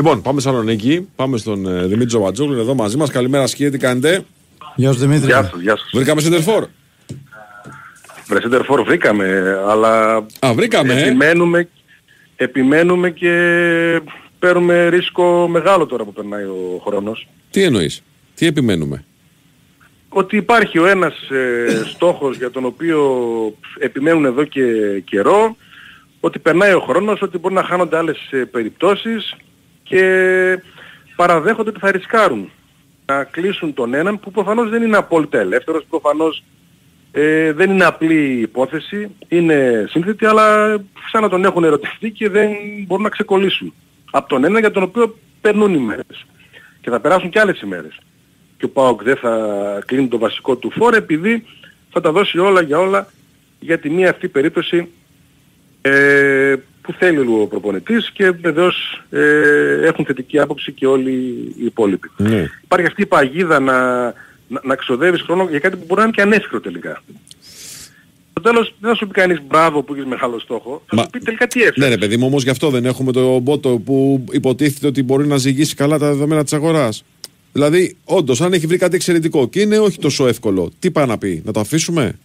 Λοιπόν, πάμε Σαλονίκη. Πάμε στον ε, Δημήτρη Τζοβατζόγλου. Είναι εδώ μαζί μας. Καλημέρα, Σκύε, τι κάνετε; Γεια σου Δημήτρη. Γεια σας, γεια σας. Βρήκαμε Σεντερφόρ. Βρε Σέντερφορ βρήκαμε, αλλά Α, βρήκαμε. ε. επιμένουμε, επιμένουμε και παίρνουμε ρίσκο μεγάλο τώρα που περνάει ο χρόνος. Τι εννοείς, τι επιμένουμε; Ότι υπάρχει ο ένας ε, στόχος για τον οποίο επιμένουν εδώ και καιρό, ότι περνάει ο χρόνος, ότι μπορεί να χάνονται άλλες ε, περιπτώσεις και παραδέχονται ότι θα ρισκάρουν να κλείσουν τον έναν που προφανώς δεν είναι απόλυτα ελεύθερος, προφανώς ε, δεν είναι απλή υπόθεση, είναι σύνθετη, αλλά σαν να τον έχουν ερωτηθεί και δεν μπορούν να ξεκολλήσουν. Από τον ένα για τον οποίο περνούν οι μέρες. Και θα περάσουν και άλλες ημέρες. Και ο ΠΑΟΚ δεν θα κλείνει το βασικό του φόρο επειδή θα τα δώσει όλα για όλα για τη μία αυτή περίπτωση ε, που θέλει ο προπονητής και βεβαίως ε, έχουν θετική άποψη και όλοι οι υπόλοιποι. Ναι. Υπάρχει αυτή η παγίδα να, να, να ξοδεύεις χρόνο για κάτι που μπορεί να είναι και ανέφικρο τελικά. Στο τέλος δεν θα σου πει κανείς μπράβο που έχεις μεγάλο στόχο, θα Μα- σου πει τελικά τι Ναι, έφερες. ρε παιδί μου, όμως γι' αυτό δεν έχουμε το μπότο που υποτίθεται ότι μπορεί να ζυγίσει καλά τα δεδομένα της αγοράς. Δηλαδή, όντως, αν έχει βρει κάτι εξαιρετικό και είναι όχι τόσο εύκολο, τι πάει να πει, να το αφήσουμε;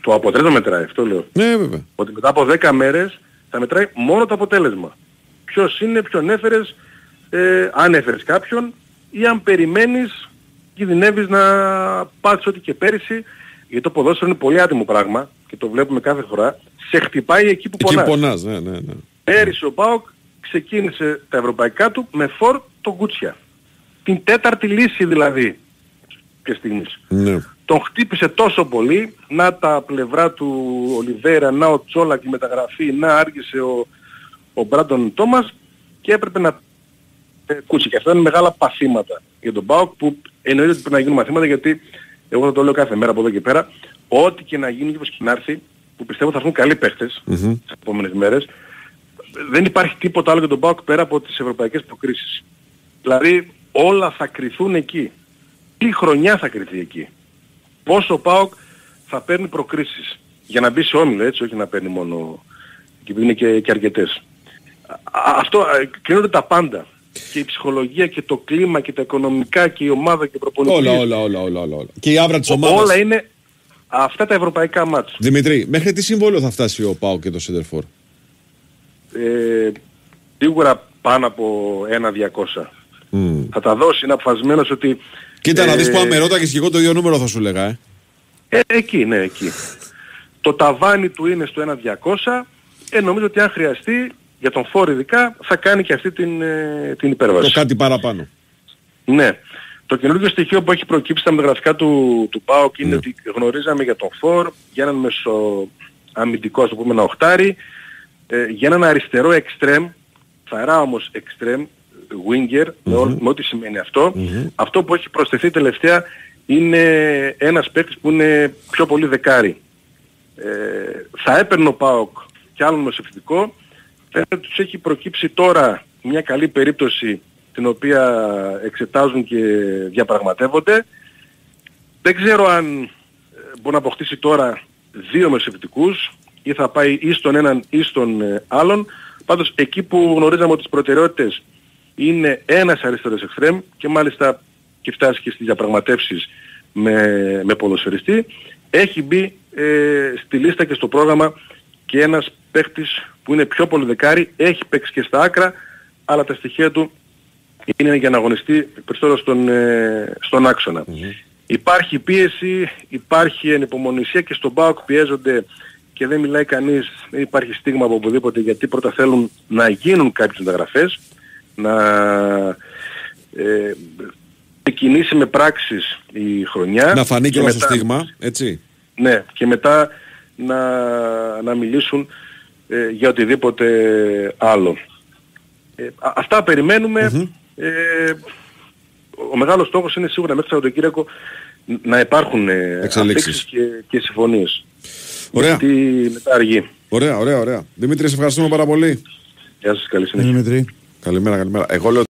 Το αποτέλεσμα μετράει, αυτό λέω. Ναι, βέβαια. Ότι μετά από 10 μέρες θα μετράει μόνο το αποτέλεσμα. Ποιος είναι, ποιον έφερες, ε, αν έφερες κάποιον ή αν περιμένεις, κινδυνεύεις να πάτσεις ό,τι και πέρυσι, γιατί το ποδόσφαιρο είναι πολύ άτιμο πράγμα και το βλέπουμε κάθε φορά, σε χτυπάει εκεί που Εκεί πονάς. πονάς, ναι, ναι, ναι. Πέρυσι ο ΠΑΟΚ ξεκίνησε τα ευρωπαϊκά του με φορ το Γκούτσια. Την τέταρτη λύση δηλαδή και στιγμής. ναι. Τον χτύπησε τόσο πολύ, να τα πλευρά του Ολιβέρα, να ο Τσόλακ η μεταγραφή, να άργησε ο, ο Μπράντον Τόμας και έπρεπε να ε, κούσει. Και αυτά είναι μεγάλα παθήματα για τον ΠΑΟΚ που εννοείται ότι πρέπει να γίνουν μαθήματα γιατί εγώ θα το λέω κάθε μέρα από εδώ και πέρα, ό,τι και να γίνει και όπως και να έρθει, που πιστεύω θα έρθουν καλοί παίχτες Μμμ. τις επόμενες μέρες, δεν υπάρχει τίποτα άλλο για τον ΠΑΟΚ πέρα από τις ευρωπαϊκές προκρίσεις. Δηλαδή όλα θα κρυθούν εκεί. Τι χρονιά θα κρυθεί εκεί; Πόσο ο ΠΑΟΚ θα παίρνει προκρίσεις; Για να μπει σε όμιλο έτσι, όχι να παίρνει μόνο και είναι και, και αρκετές. Α, Αυτό α, κρίνονται τα πάντα. Και η ψυχολογία και το κλίμα και τα οικονομικά και η ομάδα και ο προπονητής. Όλα, όλα, όλα, όλα, όλα, όλα. Και η άβρα της ομάδας. Όλα είναι αυτά τα ευρωπαϊκά μάτς. Δημητρή, μέχρι τι συμβόλαιο θα φτάσει ο Πάο και το Σέντερφορ. Ε, σίγουρα πάνω από ένα 200. Mm. Θα τα δώσει, είναι αποφασισμένος ότι... Κοίτα να ε, δεις που αν με ρώταγες και εγώ το ίδιο νούμερο θα σου λέγα, ε. Ε, εκεί, ναι, εκεί. Το ταβάνι του είναι στο 1.200. Ε, νομίζω ότι αν χρειαστεί, για τον φόρο ειδικά, θα κάνει και αυτή την, ε, την Το υπέρβαση. κάτι παραπάνω. Ναι. Το καινούργιο στοιχείο που έχει προκύψει στα μεταγραφικά του, του ΠΑΟΚ είναι ότι γνωρίζαμε για τον Φορ, για έναν μεσοαμυντικό, ας το πούμε, ένα οχτάρι, ε, για έναν αριστερό εξτρέμ, φαρά όμως εξτρέμ, winger, με, ό, με ό,τι σημαίνει αυτό. Αυτό που έχει προσθεθεί τελευταία είναι ένας παίκτης που είναι πιο πολύ δεκάρι. Ε, θα έπαιρνε ο ΠΑΟΚ κι άλλον μεσοευθυντικό. Φαίνεται ότι τους έχει προκύψει τώρα μια καλή περίπτωση την οποία εξετάζουν και διαπραγματεύονται. Δεν ξέρω αν ε, μπορεί να αποκτήσει τώρα δύο μεσοεπιτικούς ή θα πάει ή στον έναν ή στον ε, άλλον. Πάντως εκεί που γνωρίζαμε ότι τις προτεραιότητες είναι ένας αριστερός εξτρέμ και μάλιστα και φτάσει και στις διαπραγματεύσεις με, με ποδοσφαιριστή, έχει μπει ε, στη λίστα και στο πρόγραμμα και ένας παίχτης που είναι πιο πολύ δεκάρι, έχει παίξει και στα άκρα, αλλά τα στοιχεία του είναι για να αγωνιστεί περισσότερο στον, ε, στον αξονα Υπάρχει πίεση, υπάρχει ανυπομονησία και στον ΠΑΟΚ πιέζονται και δεν μιλάει κανείς, δεν υπάρχει στίγμα από οπουδήποτε γιατί πρώτα θέλουν να γίνουν κάποιες μεταγραφές, να ε, ξεκινήσει με πράξεις η χρονιά. Να φανεί και και το μετά- στίγμα, έτσι. ναι, και μετά να, να μιλήσουν ε, για οτιδήποτε άλλο. Ε, α- αυτά περιμένουμε. Ε, ο μεγάλος στόχος είναι σίγουρα μέχρι το Σαββατοκύριακο να υπάρχουν ε, Εξελίξεις. αφήξεις και, και συμφωνίες. Ωραία. Γιατί μετά αργεί. Ωραία, ωραία, ωραία. Δημήτρη, σε ευχαριστούμε πάρα πολύ. Γεια σας, καλή συνέχεια. Δημήτρη. Καλημέρα, καλημέρα. Εγώ λέω